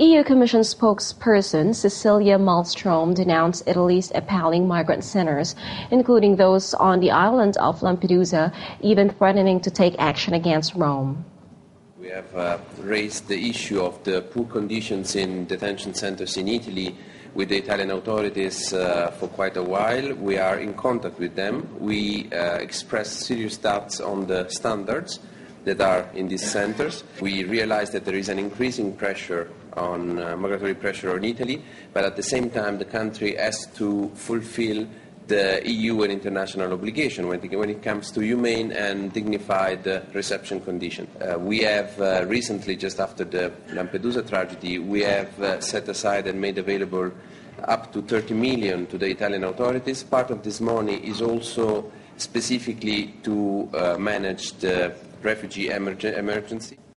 EU Commission spokesperson Cecilia Malmström denounced Italy's appalling migrant centers, including those on the island of Lampedusa, even threatening to take action against Rome. We have uh, raised the issue of the poor conditions in detention centers in Italy with the Italian authorities uh, for quite a while. We are in contact with them. We uh, express serious doubts on the standards that are in these centers. We realize that there is an increasing pressure on uh, migratory pressure on Italy, but at the same time the country has to fulfill the EU and international obligation when it, when it comes to humane and dignified uh, reception conditions. Uh, we have uh, recently, just after the Lampedusa tragedy, we have uh, set aside and made available up to 30 million to the Italian authorities. Part of this money is also specifically to uh, manage the refugee emerg- emergency.